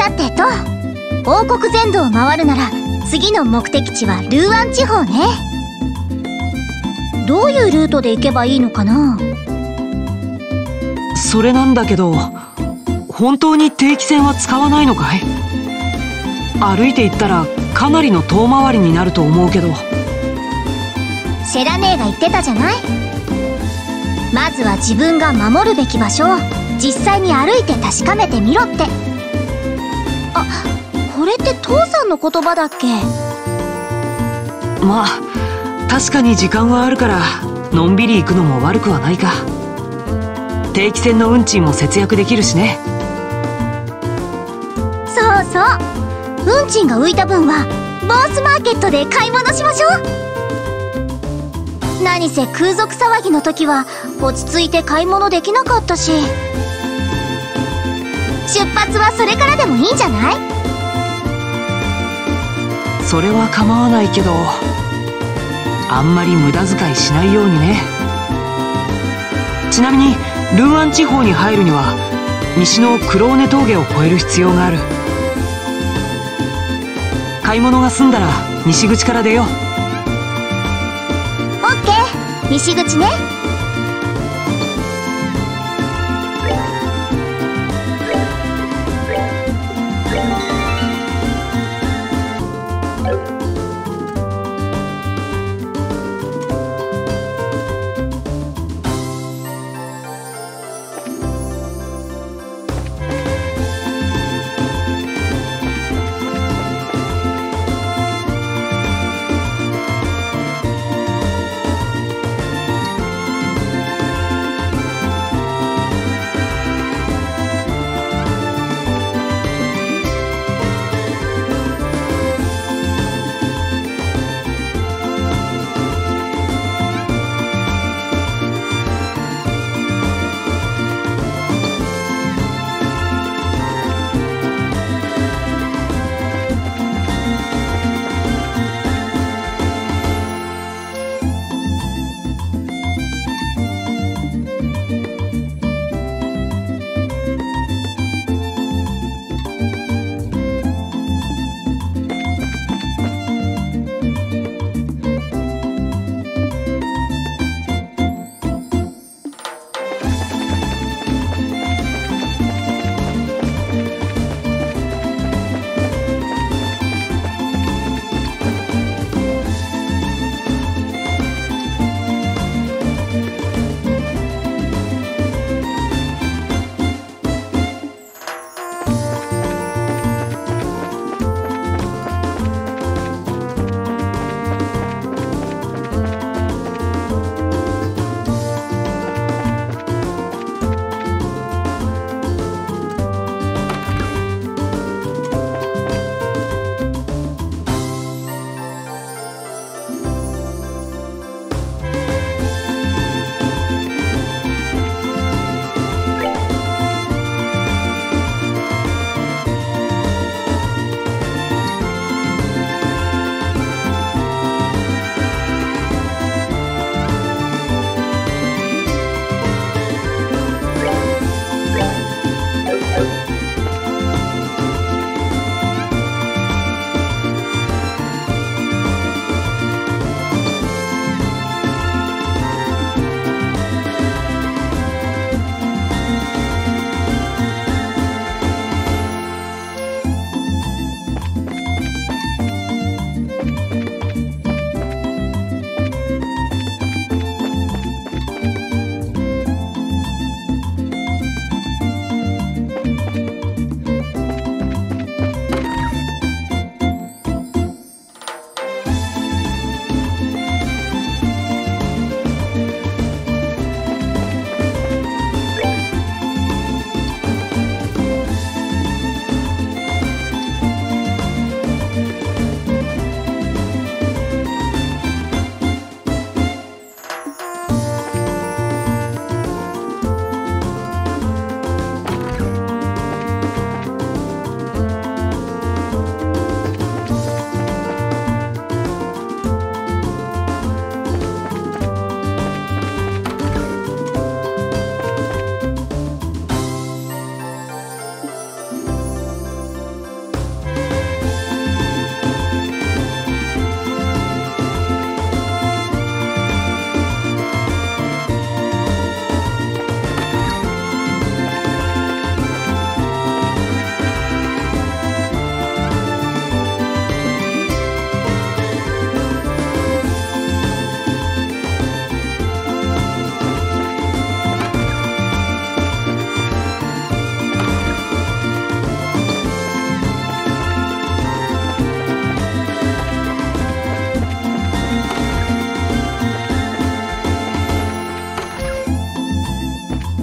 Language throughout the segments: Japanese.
さてと王国全土を回るなら次の目的地はルーアン地方ね。どういうルートで行けばいいのかな？それなんだけど本当に定期船は使わないのかい？歩いて行ったらかなりの遠回りになると思うけど。セラ姉が言ってたじゃない？まずは自分が守るべき場所を実際に歩いて確かめてみろってあこれって父さんの言葉だっけ？まあ確かに時間はあるからのんびり行くのも悪くはないか。定期船の運賃も節約できるしね。そうそう。運賃が浮いた分はボースマーケットで買い物しましょう。何せ空賊騒ぎの時は落ち着いて買い物できなかったし出発はそれからでもいいんじゃない？それは構わないけどあんまり無駄遣いしないようにね。ちなみにルーアン地方に入るには西のクローネ峠を越える必要がある。買い物が済んだら西口から出よう。オッケー。西口ね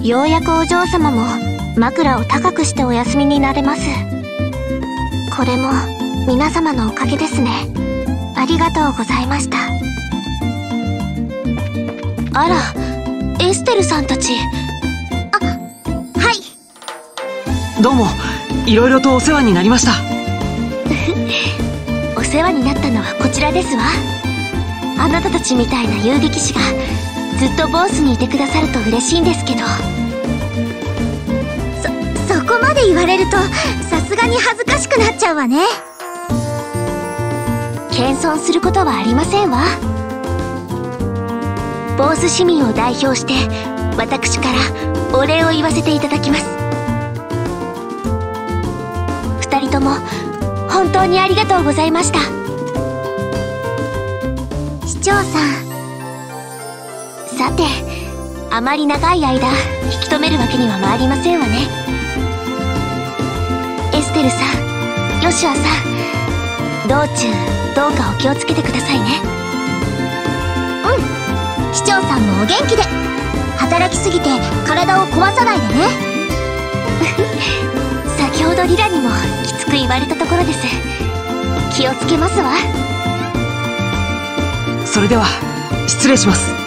ようやくお嬢様も枕を高くしてお休みになれます。これも皆様のおかげですね。ありがとうございました。あらエステルさんたち。あはい。どうもいろいろとお世話になりました。お世話になったのはこちらですわ。あなたたちみたいな遊撃士がずっとボースにいてくださると嬉しいんですけどこまで言われるとさすがに恥ずかしくなっちゃうわね。謙遜することはありませんわ。ボース市民を代表して私からお礼を言わせていただきます。二人とも本当にありがとうございました。市長さん。さてあまり長い間引き止めるわけには参りませんわね。エステルさ。んヨシュアさ道中どうかお気をつけてくださいね。うん。市長さんもお元気で働きすぎて体を壊さないでね。先ほどリラにもきつく言われたところです。気をつけますわ。それでは失礼します。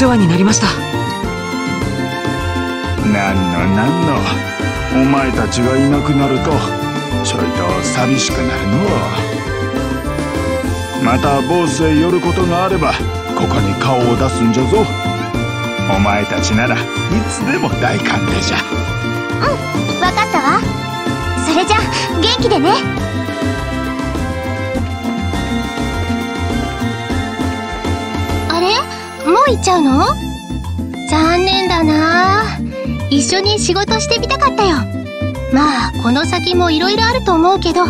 世話になりました。なんのなんのお前たちがいなくなるとちょいと寂しくなるの。またボースへ寄ることがあればここに顔を出すんじゃぞ。お前たちならいつでも大歓迎じゃ。うん分かったわ。それじゃ元気でね行っちゃうの？残念だな。一緒に仕事してみたかったよ。まあこの先も色々あると思うけど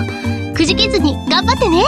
くじけずに頑張ってね。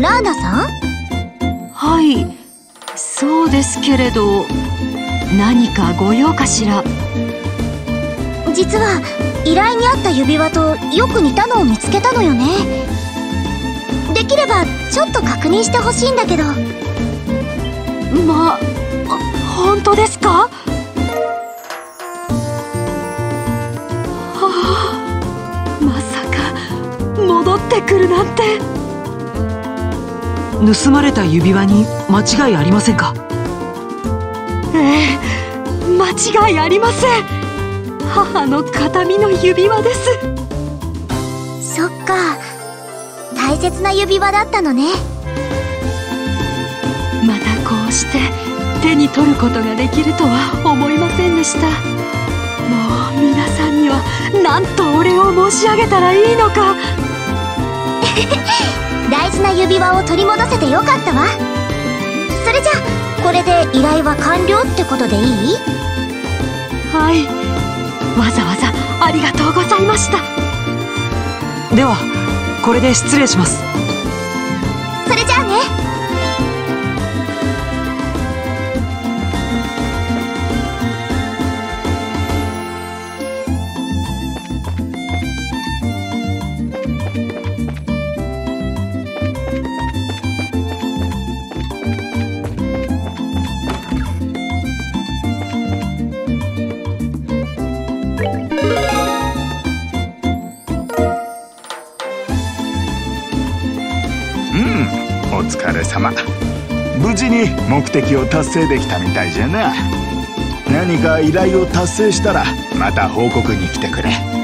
ラーナさん？はいそうですけれど何かご用かしら？実は依頼にあった指輪とよく似たのを見つけたのよね。できればちょっと確認してほしいんだけど。ま本当ですか？盗まれた指輪に間違いありませんか？ええ間違いありません。母の形見の指輪です。そっか。大切な指輪だったのね。またこうして手に取ることができるとは思いませんでした。もう皆さんには何とお礼を申し上げたらいいのか 大事な指輪を取り戻せてよかったわ。それじゃあこれで依頼は完了ってことでいい？はい。わざわざありがとうございました。ではこれで失礼します事に目的を達成できたみたいじゃな。何か依頼を達成したらまた報告に来てくれ。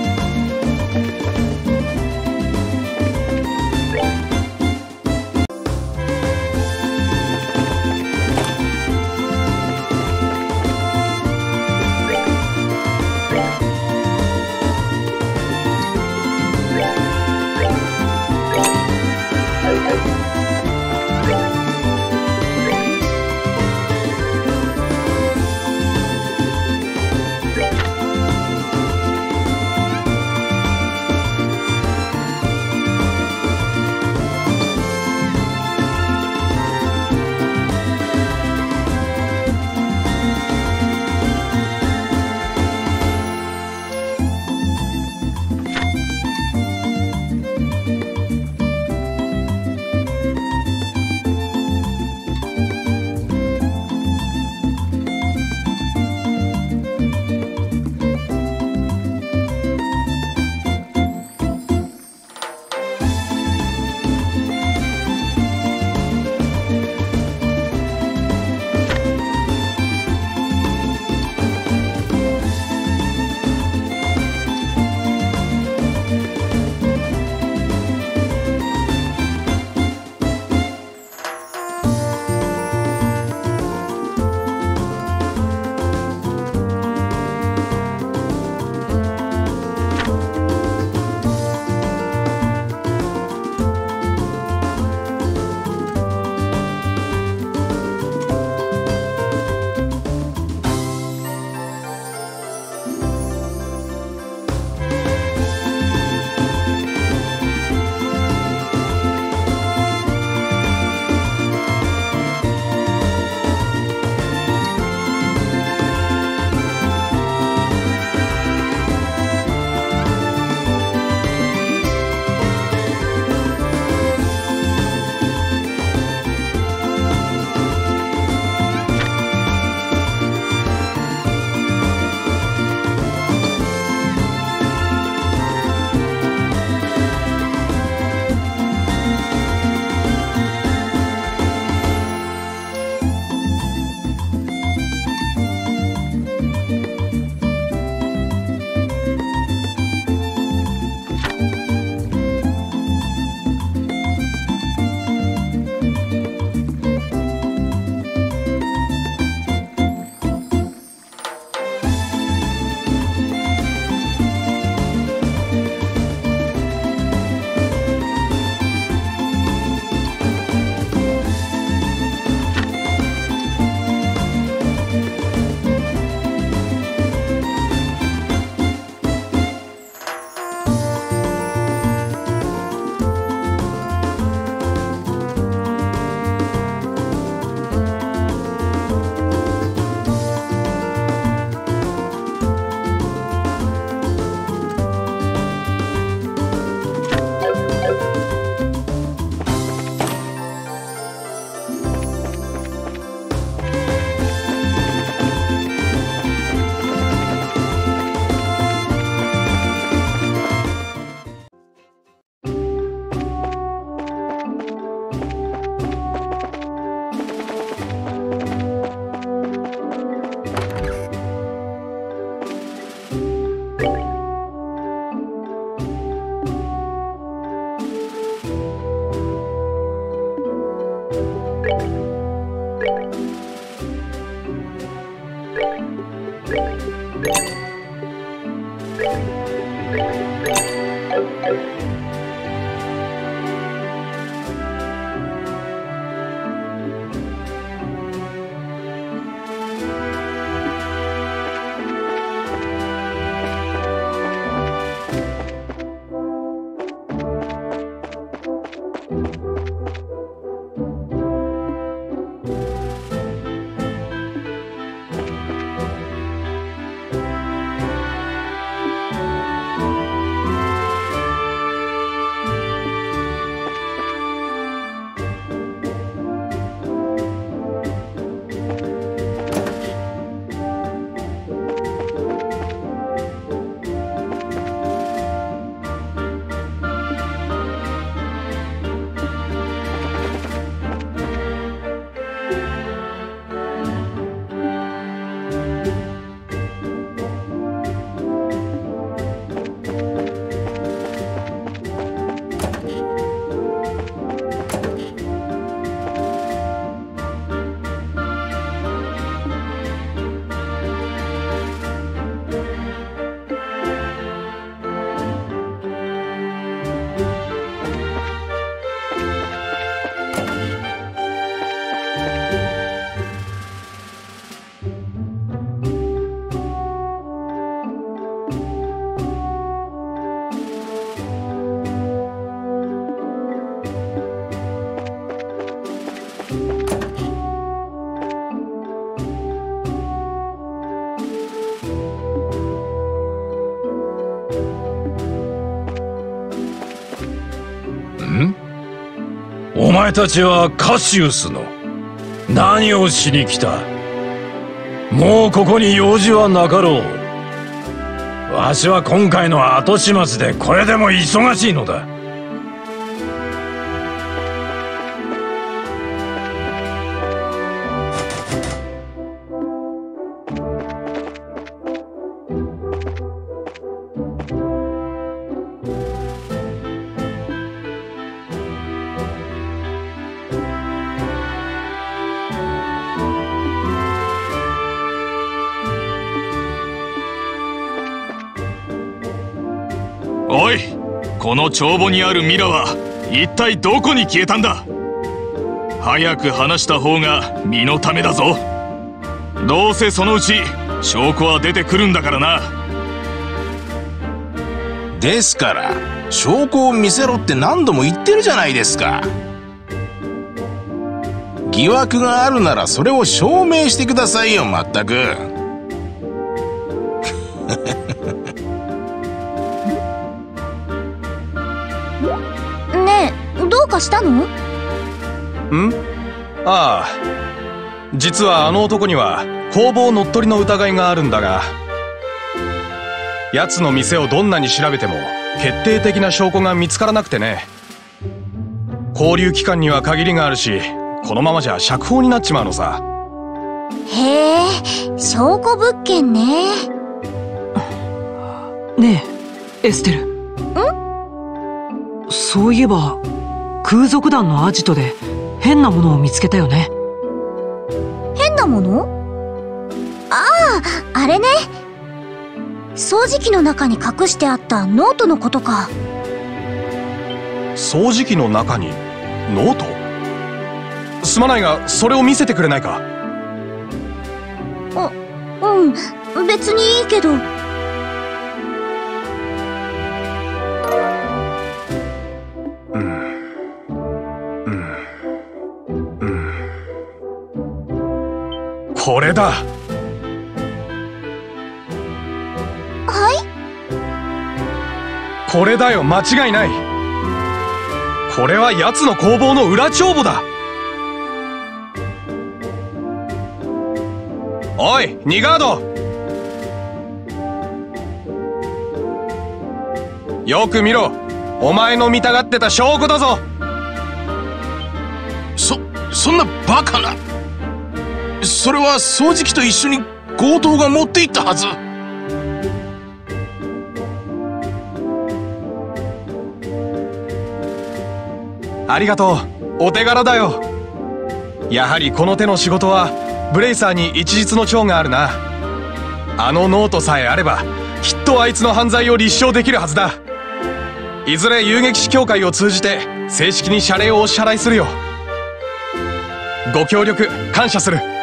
たちはカシウスの。何をしに来た？もうここに用事はなかろう。わしは今回の後始末でこれでも忙しいのだ。の帳簿にあるミラは一体どこに消えたんだ？早く話した方が身のためだぞ。どうせそのうち証拠は出てくるんだからな。ですから証拠を見せろって何度も言ってるじゃないですか。疑惑があるならそれを証明してくださいよまったく。したの？ん？ああ。実はあの男には工房乗っ取りの疑いがあるんだが奴の店をどんなに調べても決定的な証拠が見つからなくてね。交流期間には限りがあるしこのままじゃ釈放になっちまうのさ。へえ証拠物件ね。ねえエステル。ん？そういえば空賊団のアジトで変なものを見つけたよね。変なもの？あああれね。掃除機の中に隠してあったノートのことか。掃除機の中に？ノート？すまないがそれを見せてくれないか？うん別にいいけどこれだ。はい？これだよ。間違いない。これは奴の工房の裏帳簿だ。おいニガード。よく見ろ。お前の見たがってた証拠だぞ。そそんなバカなそれは掃除機と一緒に強盗が持って行ったはず。ありがとう。お手柄だよ。やはりこの手の仕事はブレイサーに一日の長があるな。あのノートさえあればきっとあいつの犯罪を立証できるはずだ。いずれ遊撃士協会を通じて正式に謝礼をお支払いするよ。ご協力感謝する。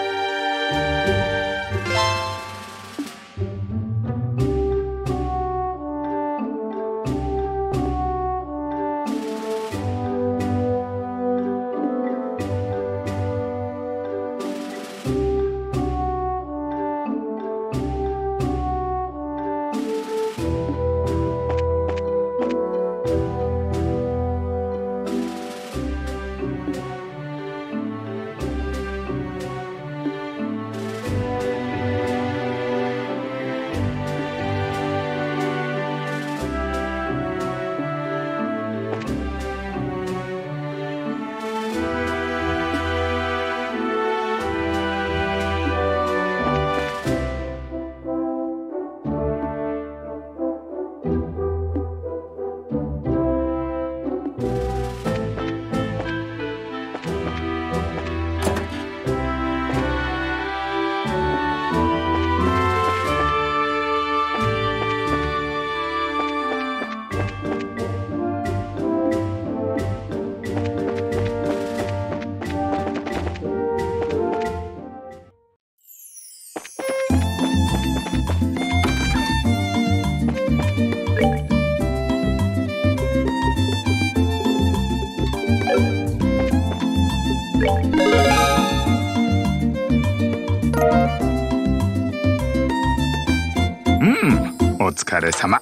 疲れ様。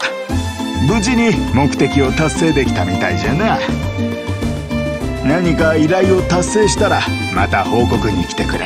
無事に目的を達成できたみたいじゃな。何か依頼を達成したらまた報告に来てくれ。